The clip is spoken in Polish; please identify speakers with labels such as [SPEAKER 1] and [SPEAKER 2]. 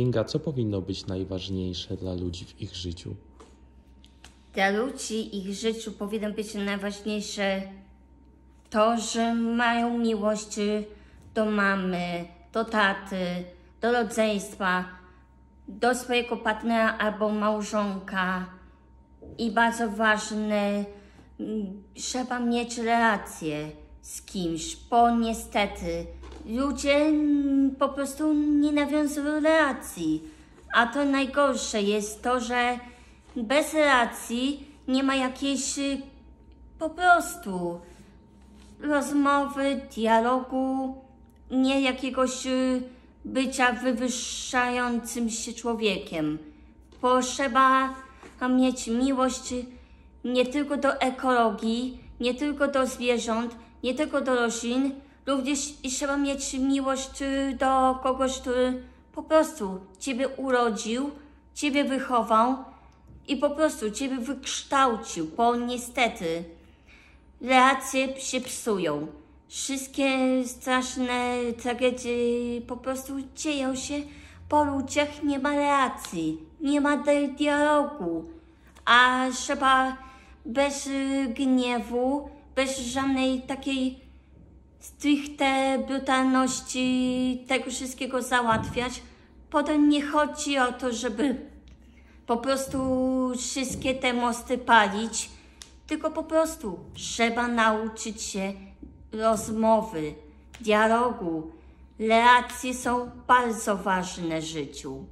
[SPEAKER 1] Kinga, co powinno być najważniejsze dla ludzi w ich życiu?
[SPEAKER 2] Dla ludzi ich życiu powinno być najważniejsze to, że mają miłość do mamy, do taty, do rodzeństwa, do swojego partnera albo małżonka. I bardzo ważne, mm, trzeba mieć relacje z kimś, bo niestety ludzie po prostu nie nawiązują relacji. A to najgorsze jest to, że bez relacji nie ma jakiejś y, po prostu rozmowy, dialogu, nie jakiegoś y, bycia wywyższającym się człowiekiem. Potrzeba mieć miłość nie tylko do ekologii, nie tylko do zwierząt, nie tylko do roślin, również trzeba mieć miłość y, do kogoś, który po prostu Ciebie urodził, Ciebie wychował i po prostu Ciebie wykształcił, bo niestety relacje się psują. Wszystkie straszne tragedie po prostu dzieją się, po ludziach nie ma relacji, nie ma di- dialogu, a trzeba bez y, gniewu, bez żadnej takiej stricte brutalności tego wszystkiego załatwiać. Potem nie chodzi o to, żeby po prostu wszystkie te mosty palić, tylko po prostu trzeba nauczyć się rozmowy, dialogu. Relacje są bardzo ważne w życiu.